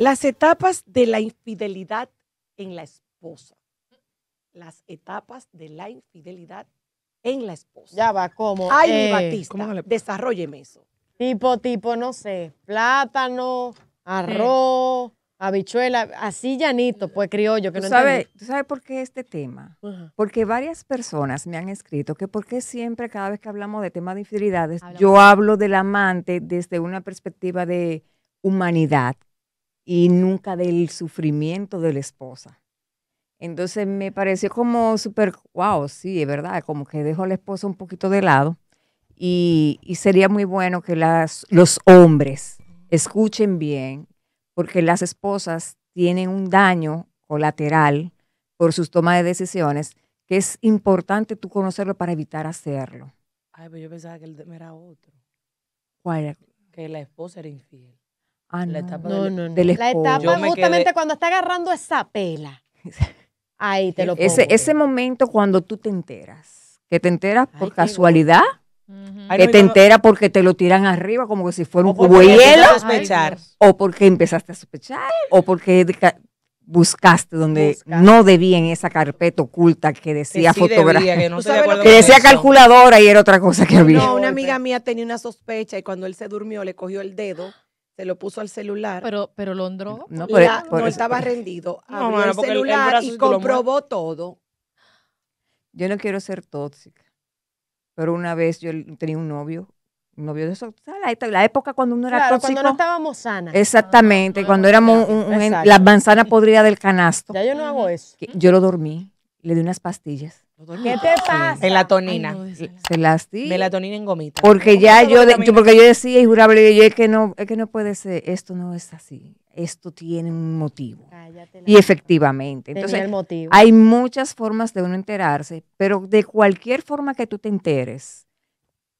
Las etapas de la infidelidad en la esposa. Las etapas de la infidelidad en la esposa. Ya va, ¿cómo? Ay, Eh, mi Batista, ¿cómo le- desarrolleme eso. Tipo, tipo, no sé, plátano, arroz, habichuela, así llanito, pues criollo, que ¿Tú no sabes. ¿Tú sabes por qué este tema? Porque varias personas me han escrito que por qué siempre, cada vez que hablamos de temas de infidelidades, Hablamos yo hablo del amante desde una perspectiva de humanidad y nunca del sufrimiento de la esposa. Entonces me pareció como súper, wow, sí, es verdad, como que dejo a la esposa un poquito de lado y, y sería muy bueno que las, los hombres escuchen bien, porque las esposas tienen un daño colateral por sus tomas de decisiones, que es importante tú conocerlo para evitar hacerlo. Ay, pero yo pensaba que tema era otro. ¿Cuál? Que la esposa era infiel. Ah, La no, etapa No, del- no, no. del La etapa justamente quedé- cuando está agarrando esa pela. Ahí te lo pongo. Ese, ese momento cuando tú te enteras, que te enteras por Ay, casualidad, que no, te enteras porque te lo tiran arriba como que si fuera un cubo de hielo, sospechar. o porque empezaste a sospechar, o porque buscaste donde Buscaste. no debía en esa carpeta oculta que Que decía debía, fotografía, que no ¿Tú estoy de sabes lo acuerdo que con decía eso. calculadora y era otra cosa que había. No, una amiga mía tenía una sospecha y cuando él se durmió le cogió el dedo, se lo puso al celular. Pero, pero lo. No, y por- la- por no eso- estaba rendido. No, Abrió mano, el porque el- el celular y comprobó todo. Yo no quiero ser tóxica, pero una vez yo tenía un novio, un novio de eso, ¿sabes? La, la época cuando uno era Claro, tóxico. cuando no estábamos sanas. Exactamente, Ah, cuando éramos un- un- Exacto. la manzana podrida del canasto. Ya yo no hago eso. Yo lo dormí, le di unas pastillas, ¿Qué te pasa? En la Ay, tonina. no, esa- se las di. Melatonina en gomita. Porque ¿Cómo ya yo, de- vitamina? yo- porque yo decía y jurable, yo es que no, es que no puede ser, esto no es así, esto tiene un motivo. Cállate Y efectivamente, Tenía entonces el motivo. hay muchas formas de uno enterarse, pero de cualquier forma que tú te enteres,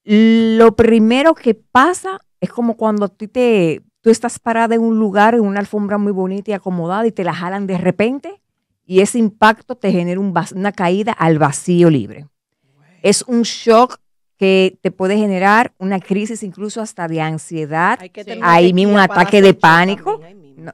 lo primero que pasa es como cuando ti te, tú estás parada en un lugar, en una alfombra muy bonita y acomodada y te la jalan de repente y ese impacto te genera un una caída al vacío libre. Es un shock que te puede generar una crisis incluso hasta de ansiedad, Hay que Sí. tener una ahí mismo un ataque de pánico, no,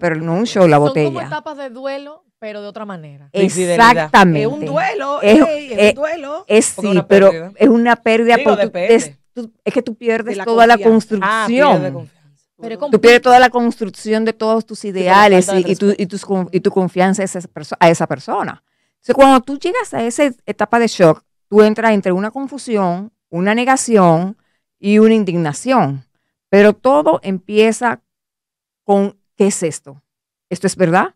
pero no un show la Son como botella. etapas de duelo, pero de otra manera. Exactamente. Es un duelo, Es- ey, es eh, un duelo. Es sí, una pero pérdida. es una pérdida Digo, porque tú- es, tú- es que tú pierdes la toda la confianza. Ah, construcción. confianza. Pero tú pierdes toda la construcción de todos tus ideales y, tu, y tus con- y tu confianza a esa, perso- a esa persona. Entonces, cuando tú llegas a esa etapa de shock, tú entras entre una confusión, una negación y una indignación. Pero todo empieza con, ¿qué es esto? ¿Esto es verdad?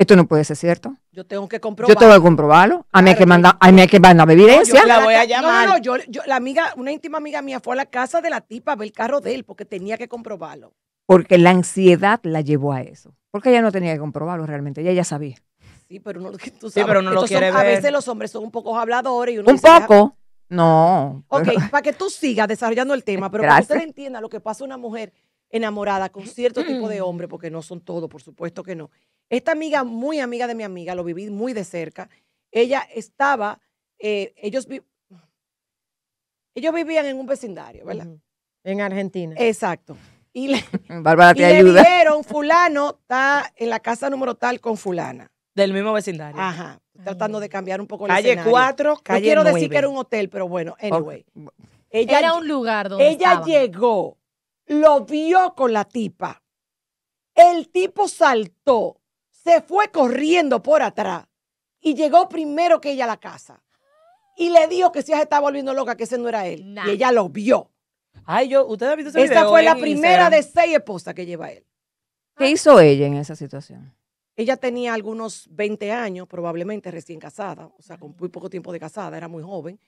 ¿Esto no puede ser cierto? Yo tengo que comprobar. Yo tengo que comprobarlo. A mí hay que Claro, mandar, a mí hay que mandar No, yo evidencia. a La voy a llamar. No, no, no, yo, yo- la amiga, una íntima amiga mía fue a la casa de la tipa a ver el carro de él porque tenía que comprobarlo. porque la ansiedad la llevó a eso. Porque ella no tenía que comprobarlo realmente, ella ya sabía. Sí, pero uno, tú Sí, sabes, pero uno lo son- quiere A ver. veces los hombres son un poco habladores y uno Un dice, poco, no. Ok, pero- para que tú sigas desarrollando el tema, pero para que usted entienda lo que pasa a una mujer enamorada con cierto tipo de hombre, porque no son todos, por supuesto que no. Esta amiga, muy amiga de mi amiga, lo viví muy de cerca. Ella estaba, eh, ellos, vi- ellos vivían en un vecindario, ¿verdad? En Argentina. Exacto. Y le, Bárbara y te le ayuda. dijeron, fulano está en la casa número tal con fulana. Del mismo vecindario. Ajá. Tratando de cambiar un poco el Calle escenario. 4, No calle quiero 9. decir que era un hotel, pero bueno, anyway. Ella, Era un lugar donde ella estaban. llegó, lo vio con la tipa. El tipo saltó, se fue corriendo por atrás y llegó primero que ella a la casa. Y le dijo que si ella se estaba volviendo loca, que ese no era él. Nah. Y ella lo vio. Ay, yo, ¿ustedes han visto ese Esa video fue la primera Instagram? de seis esposas que lleva él. ¿Qué hizo ella en esa situación? Ella tenía algunos 20 años, probablemente recién casada, o sea, con muy poco tiempo de casada, era muy joven,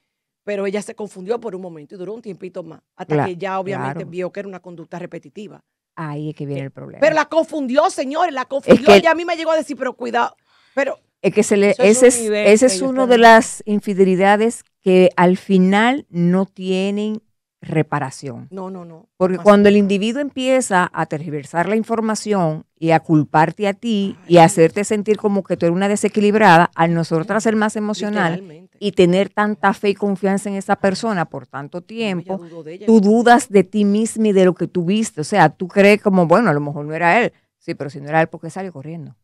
pero ella se confundió por un momento y duró un tiempito más, hasta que ya obviamente claro. vio que era una conducta repetitiva. Ahí es que viene el problema. Pero la confundió, señores, la confundió. que- Ella a mí me llegó a decir, pero cuidado, pero es que se le, Eso es ese un es, ese es uno de las infidelidades que al final no tienen reparación. no, no, no. Porque Más- cuando el individuo empieza a tergiversar la información y a culparte a ti y a hacerte sentir como que tú eres una desequilibrada, al nosotros ser más emocional y tener tanta fe y confianza en esa persona por tanto tiempo, ella. tú dudas de ti misma y de lo que tú viste. O sea, tú crees como, bueno, a lo mejor no era él. Sí, pero si no era él, ¿por qué salió corriendo?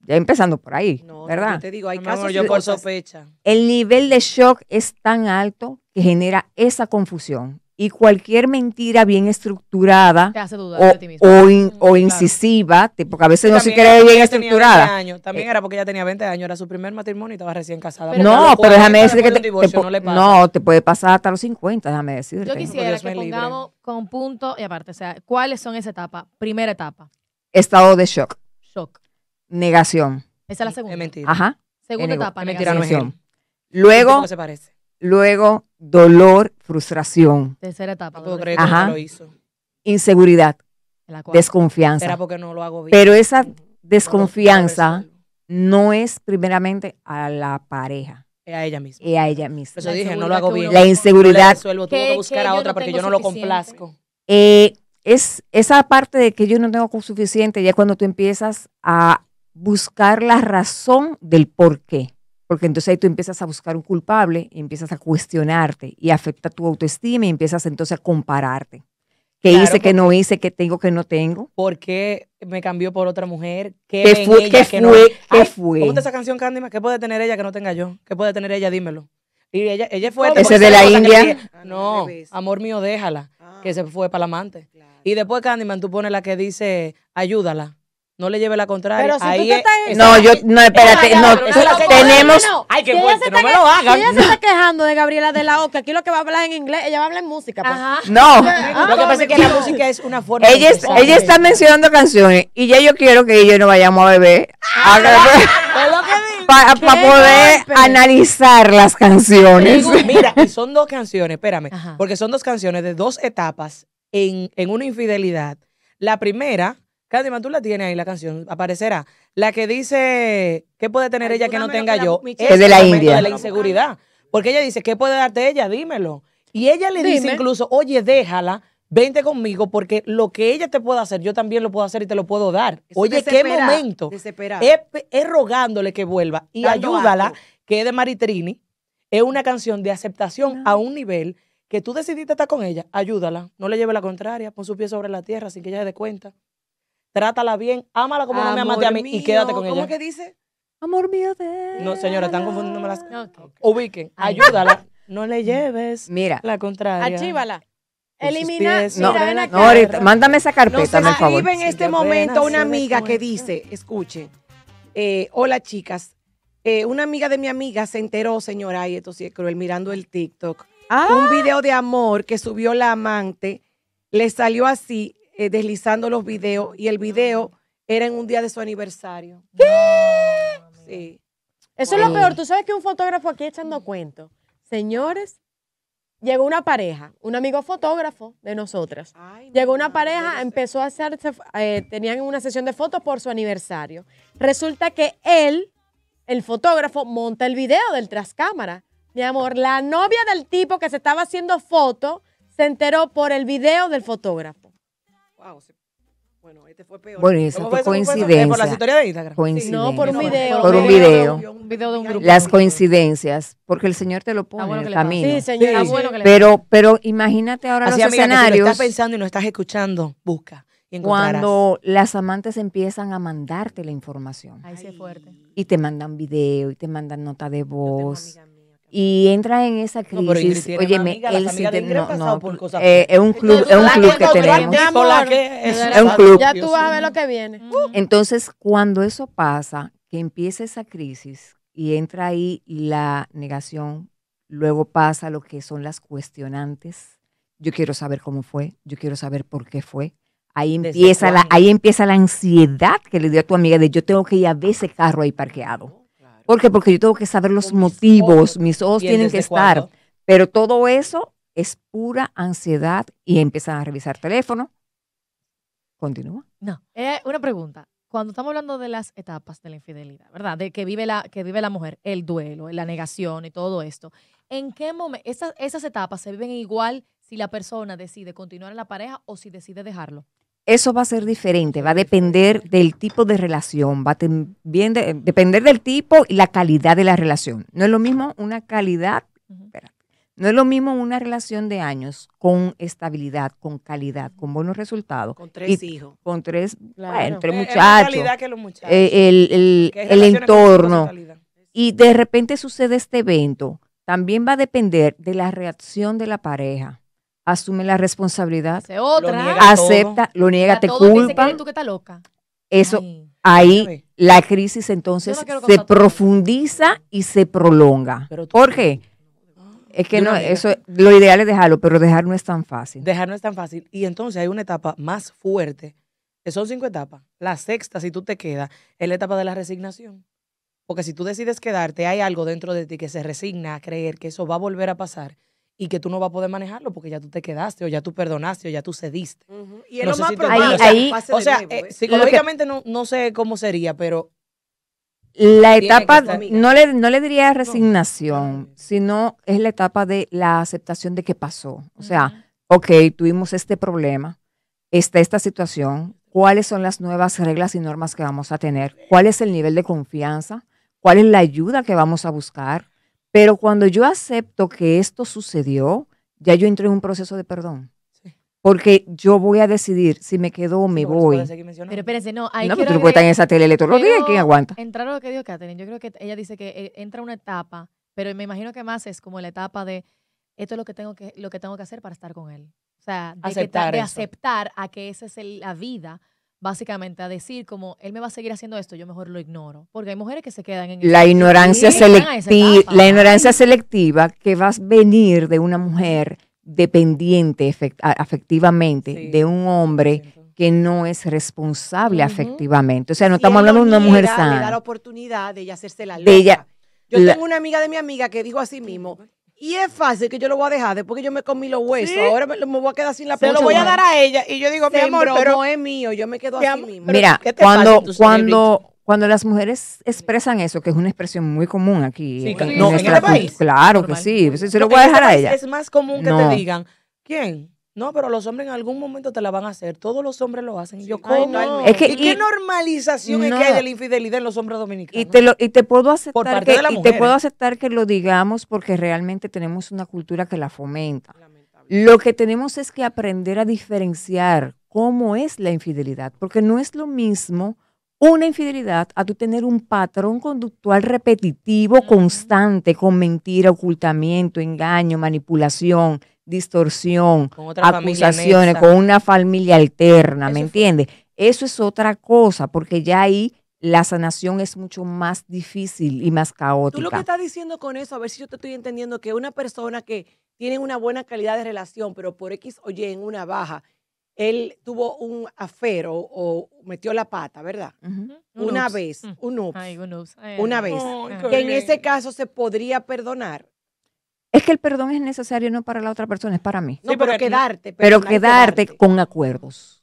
Ya empezando por ahí, No, no, ¿verdad? yo te digo, hay amor, casos yo de por sospecha. El nivel de shock es tan alto que genera esa confusión. Y cualquier mentira bien estructurada Te hace dudar o, de ti mismo. o in- o Claro. incisiva, porque a veces no se cree bien ella tenía 20 estructurada. años. También era porque ella tenía 20 años, era su primer matrimonio y estaba recién casada. Pero no, pero déjame 40 decir que te, divorcio no le pasa. no, te puede pasar hasta los 50, déjame decirte. Yo quisiera Dios que libre. pongamos con punto y aparte, o sea, ¿cuáles son esa etapa? Primera etapa, Estado de shock, shock. negación. Esa es la Es segunda. mentira. Ajá. Segunda Es etapa, Es mentira, no es negación. Luego, se parece. luego, dolor, frustración, Tercera etapa. No que no lo hizo. inseguridad, desconfianza. Será porque no lo hago bien. Pero esa desconfianza no es primeramente a la pareja, Es a ella misma. es a ella misma. Por eso La dije, no inseguridad lo hago bien. La inseguridad resuelvo, tuve Que- buscar a otra porque yo no lo complazco. eh, es esa parte de que yo no tengo suficiente, ya cuando tú empiezas a buscar la razón del por qué. Porque entonces ahí tú empiezas a buscar un culpable y empiezas a cuestionarte y afecta tu autoestima y empiezas entonces a compararte. ¿Qué Claro, hice, qué no hice, qué tengo, qué no tengo? ¿Por qué me cambió por otra mujer? ¿Qué, ¿Qué fue? ella ¿Qué que no- fue? ¿Qué Ay, fue? ¿Cómo está esa canción, Candyman? ¿Qué puede tener ella que no tenga yo? ¿Qué puede tener ella? Dímelo. Y ella, ella fue... ¿Ese de la India? Ah, no, No, amor mío, déjala. Ah, Que se fue para la amante. claro. Y después Candyman, tú pones la que dice, ayúdala. No le lleve la contraria. Pero si tú te es- estás- No, yo, no, espérate, no, no, tenemos, no, no. Ay, qué Si ella fuerte, se no está me que- lo hagan. Si ella se está quejando de Gabriela de la Oca, aquí lo que va a hablar en inglés, ella va a hablar en música. pues. Ajá. no. Ah, Lo que pasa es que la no. música es una forma Ella, de es- ella está mencionando canciones y ya yo quiero que yo nos vayamos a beber para ¡Qué poder golpe! analizar las canciones. Mira, y son dos canciones, espérame, Ajá. porque son dos canciones de dos etapas en, en una infidelidad. La primera, Candyman, tú la tienes ahí, la canción, aparecerá. La que dice, ¿qué puede tener ella que no tenga que la- yo? Michelle Es de la India. De la inseguridad. Porque ella dice, ¿qué puede darte ella? Dímelo. Y ella le dice incluso, oye, déjala, vente conmigo, porque lo que ella te puede hacer, yo también lo puedo hacer y te lo puedo dar. Eso oye, es qué momento. Es, es rogándole que vuelva y Dando ayúdala, que es de Maritrini. Es una canción de aceptación a un nivel que tú decidiste estar con ella. Ayúdala. No le lleve la contraria. Pon su pie sobre la tierra sin que ella se dé cuenta. Trátala bien. Ámala como no me amaste a mí Amor y quédate con ¿Cómo ella. que dice? Amor mío de... No, señora, están confundiéndome las. Ok. Ubiquen. Ay. Ayúdala. No le lleves Mira, la contraria. Archívala. Con sus Elimina. pies no, Mira, no, ahorita, mándame esa carpeta, por favor. escribe en este momento una amiga que dice, escuche, eh, hola chicas, eh, una amiga de mi amiga se enteró, señora, y esto sí es cruel, mirando el TikTok, Ah, un video de amor que subió la amante, le salió así, eh, deslizando los videos, y el video era en un día de su aniversario. Sí. Eso es lo peor. Tú sabes que un fotógrafo aquí echando cuentos. Señores, llegó una pareja, un amigo fotógrafo de nosotras. Ay, Llegó una pareja, empezó a hacerse, eh, tenían una sesión de fotos por su aniversario. Resulta que él, el fotógrafo, monta el video del trascámara. Mi amor, la novia del tipo que se estaba haciendo foto se enteró por el video del fotógrafo. Wow, se- bueno, este fue peor. Bueno, esa ¿Cómo fue fue eso? ¿Cómo fue eso? Eh, coincidencia. Por la historia de Instagram. Coincidencia. No, por un video. Por un video. Un video de un grupo. Las coincidencias, porque el Señor te lo pone bueno en el camino. Sí, señor. Está Sí. bueno que le Pero, pero imagínate ahora Así, los amiga, que si lo escenarios estás pensando y no estás escuchando, busca y cuando las amantes empiezan a mandarte la información Ahí sí es fuerte. y te mandan video y te mandan nota de Yo tengo voz amiga y entra en esa No, crisis. tiene Óyeme, él Ingrid han no, no, por cosas eh, es un club, es un club que tenemos. Es un club. Ya tú vas a ver lo que viene. Entonces, cuando eso pasa, que empieza esa crisis y entra ahí la negación, luego pasa lo que son las cuestionantes. Yo quiero saber cómo fue, yo quiero saber por qué fue. Ahí ¿Desde empieza, la, ahí empieza la ansiedad que le dio a tu amiga de yo tengo que ir a ver ese carro ahí parqueado. ¿Por qué? Porque yo tengo que saber los motivos, mis ojos ¿Y el tienen que estar. cuándo? Pero todo eso es pura ansiedad y empiezan a revisar teléfono. Continúa. No. Eh, una pregunta. Cuando estamos hablando de las etapas de la infidelidad, ¿verdad? De que vive la, que vive la mujer, el duelo, la negación y todo esto. ¿En qué momento esas, esas etapas se viven igual si la persona decide continuar en la pareja o si decide dejarlo? Eso va a ser diferente, va a depender del tipo de relación, va a también de- depender del tipo y la calidad de la relación. No es lo mismo una calidad, espera, No es lo mismo una relación de años con estabilidad, con calidad, con buenos resultados, Con tres Y- hijos. con tres, Claro. bueno, tres Es- es más muchachos, calidad que los muchachos. eh, el, entorno, y de repente sucede este evento, también va a depender de la reacción de la pareja. Asume la responsabilidad, Hace otra. niega. acepta, lo niega, te que eres tú que estás loca. Eso, Ay. ahí la crisis entonces no se profundiza y se prolonga. Pero tú- ¿Por qué? Es que no, eso, lo ideal es dejarlo, pero dejar no es tan fácil. Dejar no es tan fácil. Y entonces hay una etapa más fuerte, que son cinco etapas. La sexta, si tú te quedas, es la etapa de la resignación. Porque si tú decides quedarte, hay algo dentro de ti que se resigna a creer que eso va a volver a pasar y que tú no vas a poder manejarlo porque ya tú te quedaste o ya tú perdonaste o ya tú cediste. Y es No lo más si probable Ahí- O sea, nuevo, eh, ¿eh? psicológicamente no, no sé cómo sería, pero La etapa, no le, no le diría resignación, sino es la etapa de la aceptación de que pasó. O sea, ok, tuvimos este problema, está esta situación, cuáles son las nuevas reglas y normas que vamos a tener, cuál es el nivel de confianza, cuál es la ayuda que vamos a buscar. Pero cuando yo acepto que esto sucedió, ya yo entro en un proceso de perdón. Sí. Porque yo voy a decidir si me quedo o me Sí, voy. Pero espérense, no, ahí No, pero tú no puedes estar en esa tele todos los días, ¿quién quiero aguanta? Entrar a lo que dijo Katherine, yo creo que ella dice que eh, entra una etapa, pero me imagino que más es como la etapa de esto es lo que tengo que, lo que, tengo que hacer para estar con él. O sea, de, que ta- Aceptar de eso. aceptar a que esa es el- la vida, básicamente, a decir como él me va a seguir haciendo esto, yo mejor lo ignoro. Porque hay mujeres que se quedan en la ignorancia selectiva, la ignorancia selectiva que va a venir de una mujer dependiente afectivamente Sí, de un hombre que no es responsable afectivamente. O sea, no Si estamos hablando de una mujer niega, Le da la sana. oportunidad de ella hacerse la De loca. ella- Yo la- tengo una amiga de mi amiga que dijo así mismo, y es fácil que yo lo voy a dejar después que yo me comí los huesos. Sí. Ahora me, me voy a quedar sin la Se lo voy a dar a ella y yo digo, mi amor, pero es mío, yo me quedo así mismo. Mira, ¿qué te pasa cuando, cuando, cuando las mujeres expresan eso, que es una expresión muy común aquí. Sí, en- No, este país. Claro que sí. Se lo No, voy a este dejar a ella. Es más común que No. te digan, ¿quién? No, pero los hombres en algún momento te la van a hacer. Todos los hombres lo hacen. Y yo, no. Es que- ¿Y qué normalización es que hay de la infidelidad en los hombres dominicanos? Y te, lo, y te puedo aceptar parte que, de las y te puedo aceptar que lo digamos porque realmente tenemos una cultura que la fomenta. Lo que tenemos es que aprender a diferenciar cómo es la infidelidad, porque no es lo mismo una infidelidad a tu tener un patrón conductual repetitivo, constante, con mentira, ocultamiento, engaño, manipulación, distorsión, Con acusaciones, con una familia alterna, ¿me Eso entiendes? Eso es otra cosa, porque ya ahí la sanación es mucho más difícil y más Tú lo que caótica. estás diciendo con eso, a ver si yo te estoy entendiendo, que una persona que tiene una buena calidad de relación, pero por X o Y en una baja, él tuvo un afero o metió la pata, ¿verdad? Una ups. vez, Mm. un ups, Ay, un ups. Ay, una vez. Que en ese caso se podría perdonar. Es que el perdón es necesario no para la otra persona, es para mí. No, Sí, pero quedarte. Pero y quedarte quedarte. con acuerdos,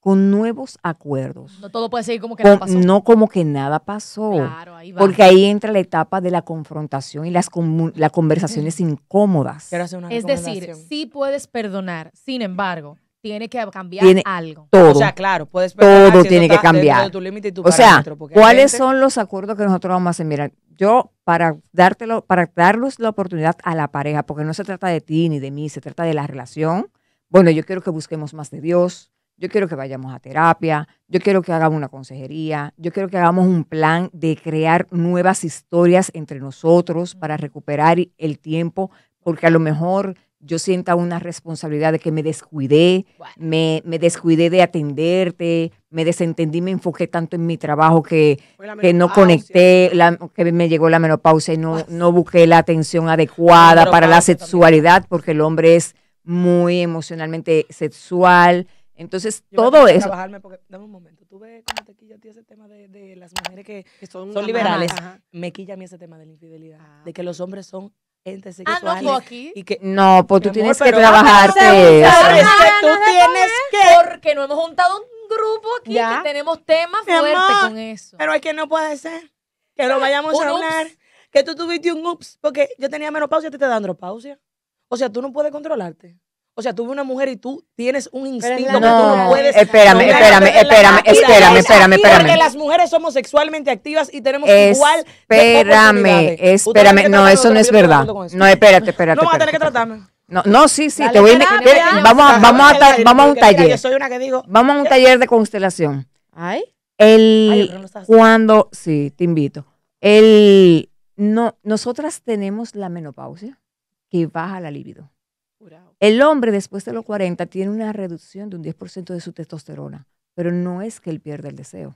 con nuevos acuerdos. No todo puede seguir como que Con- no pasó. no como que nada pasó. Claro, ahí va. Porque ahí entra la etapa de la confrontación y las, las conversaciones incómodas. Quiero hacer una es decir, sí puedes perdonar, sin embargo, tiene que cambiar Tiene- algo. Todo. O sea, claro, puedes Todo si tiene que cambiar. de tu límite y tu o sea, ¿cuáles gente- son los acuerdos que nosotros vamos a hacer? Mira, yo para dártelo, para darles la oportunidad a la pareja, porque no se trata de ti ni de mí, se trata de la relación. Bueno, yo quiero que busquemos más de Dios, yo quiero que vayamos a terapia, yo quiero que hagamos una consejería, yo quiero que hagamos un plan de crear nuevas historias entre nosotros para recuperar el tiempo, porque a lo mejor yo sienta una responsabilidad de que me descuidé, me, me descuidé de atenderte, me desentendí, me enfoqué tanto en mi trabajo que, que no conecté, la- que me llegó la menopausia y no, no busqué la atención adecuada La para la también. sexualidad, porque el hombre es muy emocionalmente sexual. Entonces, Yo todo eso. trabajarme porque, dame un momento, tú ves cómo te quilla a ti ese tema de, de las mujeres que Que son, liberales. Ajá. Me quilla a mí ese tema de la infidelidad. Ah. De que los hombres son entes Ah, sexuales. no, aquí. Y que No, pues tú tienes que trabajarte Ah, tú tienes que. Porque no hemos juntado un grupo aquí Ya. que tenemos temas fuertes con eso. Pero es que no puede ser. Que lo vayamos a ups. hablar. Que tú tuviste un ups. Porque yo tenía menopausia y ti te da andropausia. O sea, tú no puedes controlarte. O sea, tú ves una mujer y tú tienes un instinto la que tú no No, puedes. espérame, no espérame, espérame, relajar. espérame, espérame, Porque espérame. las mujeres somos sexualmente activas y tenemos igual. Espérame, espérame. No, eso no es verdad. No, espérate, espérate. No vas a tener que tratarme. No, no, sí, sí, Dale te voy a invitar. Vamos, a- vamos, a, ta- vamos a un Porque mira, taller. Yo soy una que digo. Vamos a un taller de constelación. Ay, El, Ay, pero no estás cuando, sí, te invito. El, no, nosotras tenemos la menopausia que baja la libido. El hombre después de los 40 tiene una reducción de un 10% de su testosterona, pero no es que él pierda el deseo.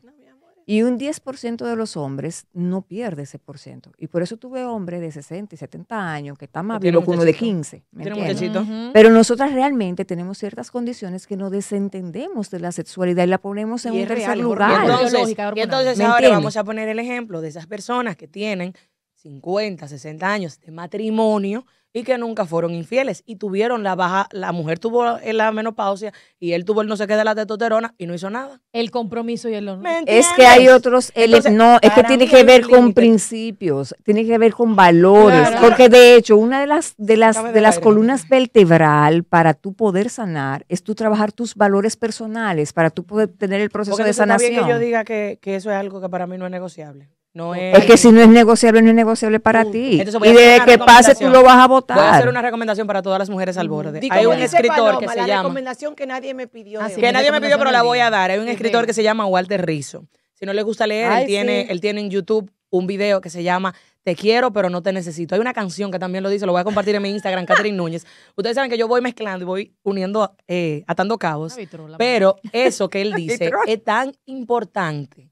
Y un 10% de los hombres no pierde ese por ciento. Y por eso tuve hombres de 60 y 70 años que están más vivos que uno de muchachito. 15. ¿me entiendes? Pero nosotras realmente tenemos ciertas condiciones que nos desentendemos de la sexualidad y la ponemos en Y un tercer real, Y lugar. entonces, y entonces ¿Me ahora entiendes? vamos a poner el ejemplo de esas personas que tienen 50, 60 años de matrimonio y que nunca fueron infieles y tuvieron la baja, la mujer tuvo la menopausia y él tuvo el no sé qué de la testosterona y no hizo nada. El compromiso y el honor. ¿Me Es que hay otros, Entonces, no, es que tiene que ver con límite. principios, tiene que ver con valores, Claro. porque de hecho una de las de las de las aire. columnas vertebral para tú poder sanar es tú trabajar tus valores personales para tú poder tener el proceso Porque de entonces está bien sanación. que yo diga que, que eso es algo que para mí no es negociable. No es, es que si no es negociable, no es negociable para ti. Y desde que pase tú lo vas a Voy a hacer votar. una recomendación para todas las mujeres al borde. Hay un escritor Paloma, que se la llama... recomendación que nadie me pidió. Ah, sí, que nadie me pidió, pero la voy a dar. Hay un escritor que se llama Walter Rizzo. Si no le gusta leer, Ay, él, tiene, sí. él tiene en YouTube un video que se llama Te quiero, pero no te necesito. Hay una canción que también lo dice, lo voy a compartir en mi Instagram, Catherine Núñez. Ustedes saben que yo voy mezclando y voy uniendo, eh, atando cabos. Vitrola. Pero eso que él dice es tan importante.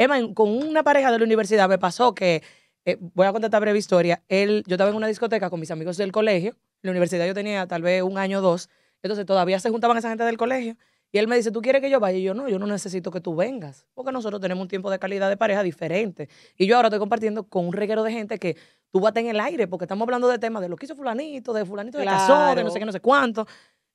Emma, con una pareja de la universidad me pasó que, eh, voy a contar esta breve historia, él, yo estaba en una discoteca con mis amigos del colegio, en la universidad yo tenía tal vez un año o dos, entonces todavía se juntaban esa gente del colegio, y él me dice, ¿tú quieres que yo vaya? Y yo, no, yo no necesito que tú vengas, porque nosotros tenemos un tiempo de calidad de pareja diferente. Y yo ahora estoy compartiendo con un reguero de gente que tú vas en el aire, porque estamos hablando de temas de lo que hizo fulanito, de fulanito de casó, de no Claro. sé qué, no sé cuánto.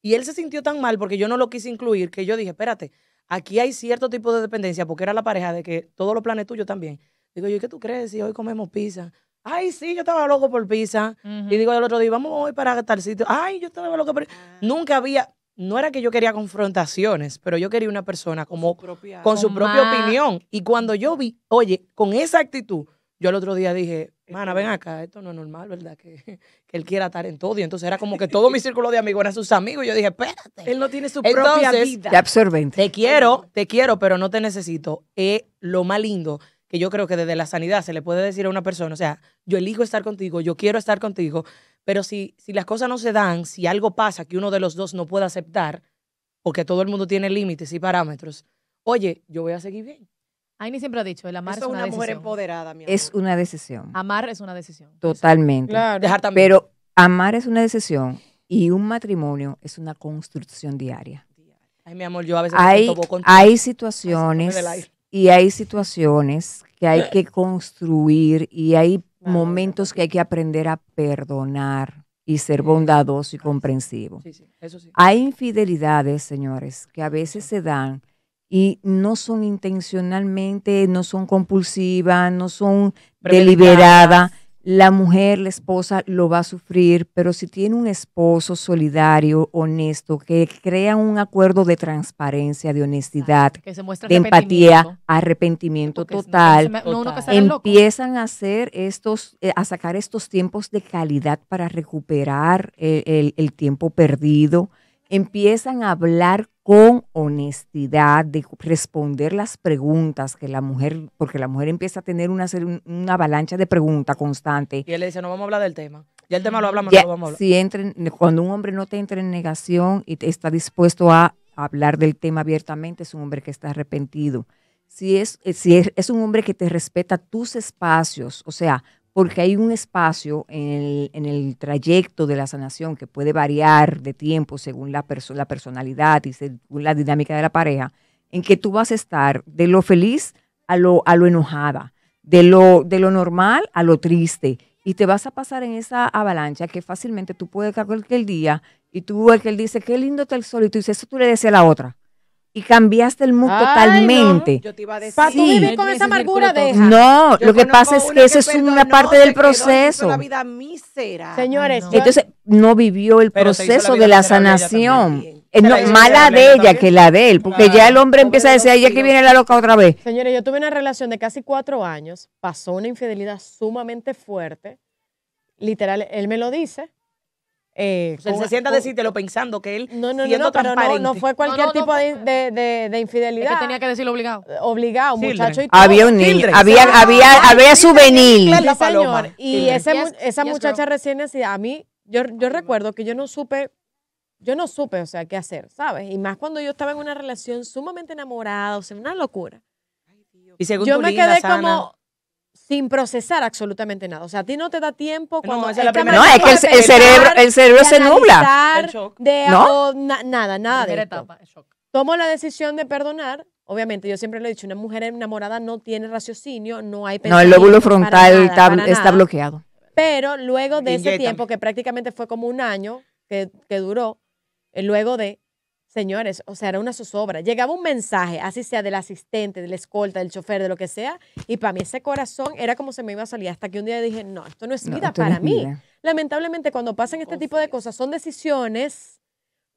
Y él se sintió tan mal porque yo no lo quise incluir que yo dije, espérate, aquí hay cierto tipo de dependencia porque era la pareja de que todos los planes tuyos también. Digo yo, ¿y qué tú crees si hoy comemos pizza? Ay, sí, yo estaba loco por pizza. Y digo el otro día, vamos hoy para tal sitio. Ay, yo estaba loco por... Nunca había, no era que yo quería confrontaciones, pero yo quería una persona como propia- con su propia opinión. Y cuando yo vi, oye, con esa actitud, yo el otro día dije, mana, ven acá, esto no es normal, ¿verdad? Que, que él quiera estar en todo. Y entonces era como que todo mi círculo de amigos eran sus amigos. Y yo dije, espérate. Él no tiene su propia Entonces, vida. Qué absorbente. Te quiero, te quiero, pero no te necesito. Es lo más lindo que yo creo que desde la sanidad se le puede decir a una persona. O sea, yo elijo estar contigo, yo quiero estar contigo, pero si, si las cosas no se dan, si algo pasa que uno de los dos no puede aceptar, porque todo el mundo tiene límites y parámetros, oye, yo voy a seguir bien. Aini siempre ha dicho, el amar Eso es una, mujer decisión. empoderada, mi amor. Es una decisión. Amar es una decisión. Totalmente. claro. Dejar también. Pero amar es una decisión y un matrimonio es una construcción diaria. Ay, mi amor, yo a veces me Hay, siento boca hay Ay, situaciones y hay situaciones que hay que construir y hay Claro, momentos que hay que aprender a perdonar y ser bondadoso y comprensivo. Sí, sí, eso sí. Hay infidelidades, señores, que a veces se dan y no son intencionalmente, no son compulsivas, no son deliberadas. La mujer, la esposa, lo va a sufrir, pero si tiene un esposo solidario, honesto, que crea un acuerdo de transparencia, de honestidad, Que se muestra de empatía, arrepentimiento. Porque total, no, no empiezan a hacer estos, eh, a sacar estos tiempos de calidad para recuperar el- el tiempo perdido, empiezan a hablar con honestidad, de responder las preguntas que la mujer, porque la mujer empieza a tener una, una avalancha de preguntas constante. Y él le dice, no vamos a hablar del tema. Ya el tema lo hablamos, Ya, no lo vamos a hablar. si entra en- cuando un hombre no te entra en negación y te- está dispuesto a hablar del tema abiertamente, es un hombre que está arrepentido. Si es, si es, es un hombre que te respeta tus espacios, o sea, porque hay un espacio en el, el trayecto de la sanación que puede variar de tiempo según la, la personalidad y según la dinámica de la pareja, en que tú vas a estar de lo feliz a lo, a lo enojada, de lo, normal a lo triste. Y te vas a pasar en esa avalancha que fácilmente tú puedes caer cualquier día y tú ves que él dice, qué lindo está el sol, y tú dices, eso tú le decías a la otra. Y cambiaste el mood Ay, no. totalmente. Yo te iba a decir. Tú Sí. vivir con esa amargura, deja. No, Yo lo que pasa es una que eso es una parte del proceso. la vida mísera. Señores, no. Entonces, no vivió el Pero proceso de la ella sanación. Eh, no, mala de ella ella también. que la de él, porque ya el hombre empieza a decir, ay, ya que viene la loca otra vez. Señores, yo tuve una relación de casi cuatro años, pasó una infidelidad sumamente fuerte. Literal, él me lo dice. Eh, O sea, él se sienta a decírtelo pensando que él No, no, siendo no, pero no, transparente. no fue cualquier No, no, no tipo de, de- de- de Es infidelidad. que tenía que decirlo obligado. Obligado, Children. muchacho y todo. Había un niño, había, Ah, había, había souvenir. Sí, señor. Y ese Yes, esa yes, muchacha girl. recién nacida, a mí, yo, yo recuerdo que yo no supe, yo no supe, o sea, qué hacer, ¿sabes? Y más cuando yo estaba en una relación sumamente enamorada, o sea, una locura. Y según Yo tú, me linda, quedé sana. como sin procesar absolutamente nada. O sea, a ti no te da tiempo No, cuando... esa es la primera No, es que el, cerebro, el cerebro de se nubla. El shock. De, ¿No? na- nada, nada de Primera esto. etapa, el shock. Tomo la decisión de perdonar. Obviamente, yo siempre lo he dicho, una mujer enamorada no tiene raciocinio, no hay No, el lóbulo pensamiento frontal nada, está, bloqueado. Pero luego de ese tiempo, que prácticamente fue como un año que, que duró, eh, luego de, señores, o sea, era una zozobra. Llegaba un mensaje, así sea del asistente, del escolta, del chofer, de lo que sea, y para mí ese corazón era como se me iba a salir, hasta que un día dije, no, esto no es vida no para es mí. vida. Lamentablemente, cuando pasan este tipo de cosas, son decisiones,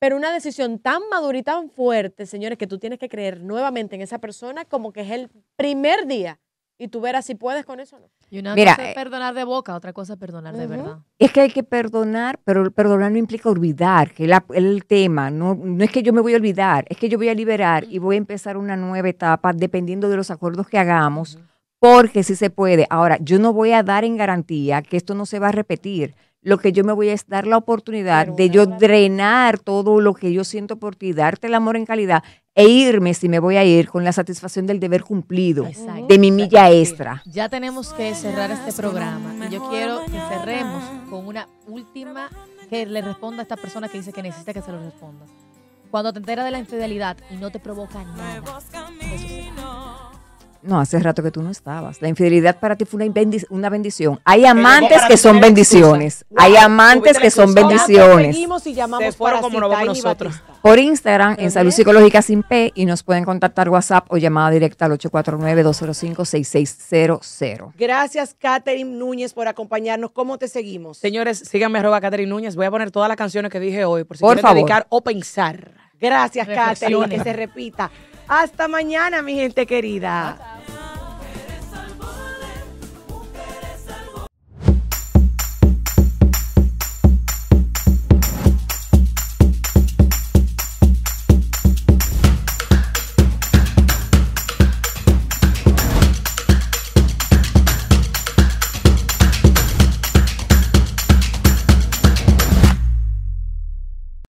pero una decisión tan madura y tan fuerte, señores, que tú tienes que creer nuevamente en esa persona como que es el primer día. Y tú verás si puedes con eso o no. Y una Mira, cosa es eh, perdonar de boca, otra cosa es perdonar de verdad. Es que hay que perdonar, pero perdonar no implica olvidar, que la- el tema, no, no es que yo me voy a olvidar, es que yo voy a liberar y voy a empezar una nueva etapa dependiendo de los acuerdos que hagamos, porque sí se puede. Ahora, yo no voy a dar en garantía que esto no se va a repetir. Lo que yo me voy a es dar la oportunidad Pero de yo hora- drenar todo lo que yo siento por ti, darte el amor en calidad e irme si me voy a ir con la satisfacción del deber cumplido, Exacto. de mi milla extra. Ya tenemos que cerrar este programa y yo quiero que cerremos con una última que le responda a esta persona que dice que necesita que se lo responda. Cuando te enteras de la infidelidad y no te provoca nada, eso. No, hace rato que tú no estabas. La infidelidad para ti fue una, una bendición. Hay amantes que son bendiciones. Hay amantes que son bendiciones. seguimos y llamamos para como nos vamos Citaín y nosotros. Por Instagram, en Salud. Psicológica Sin P, y nos pueden contactar WhatsApp o llamada directa al 849-205-6600. Gracias, Catherine Núñez, por acompañarnos. ¿Cómo te seguimos? Señores, síganme arroba Catherine Núñez. Voy a poner todas las canciones que dije hoy por si Por quieren favor. dedicar o pensar. Gracias, Catherine, que se repita. Hasta mañana, mi gente querida.